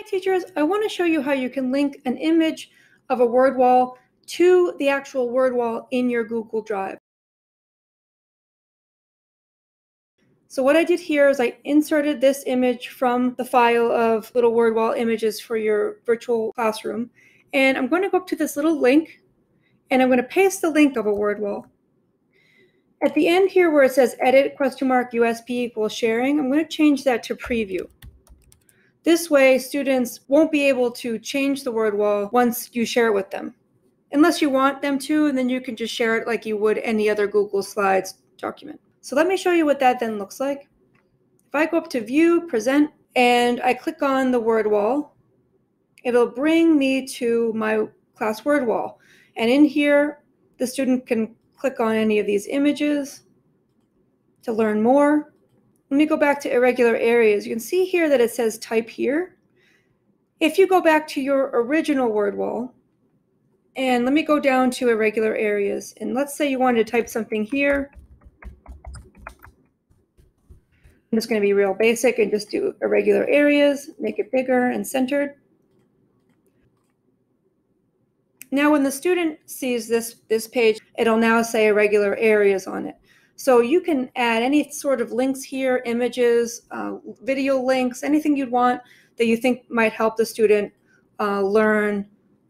Hi teachers, I want to show you how you can link an image of a word wall to the actual word wall in your Google Drive. So what I did here is I inserted this image from the file of little word wall images for your virtual classroom. And I'm going to go up to this little link and I'm going to paste the link of a word wall. At the end here where it says edit question mark USP equals sharing, I'm going to change that to preview. This way, students won't be able to change the word wall once you share it with them. Unless you want them to, and then you can just share it like you would any other Google Slides document. So let me show you what that then looks like. If I go up to View, Present, and I click on the word wall, it'll bring me to my class word wall. And in here, the student can click on any of these images to learn more. Let me go back to irregular areas. You can see here that it says type here. If you go back to your original word wall, and let me go down to irregular areas, and let's say you wanted to type something here. I'm just going to be real basic and just do irregular areas, make it bigger and centered. Now, when the student sees this, this page, it'll now say irregular areas on it. So you can add any sort of links here, images, uh, video links, anything you'd want that you think might help the student uh, learn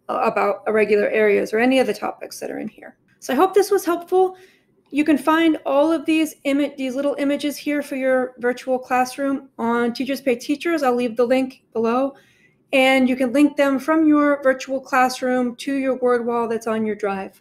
uh, about irregular areas or any of the topics that are in here. So I hope this was helpful. You can find all of these these little images here for your virtual classroom on Teachers Pay Teachers. I'll leave the link below. And you can link them from your virtual classroom to your word wall that's on your drive.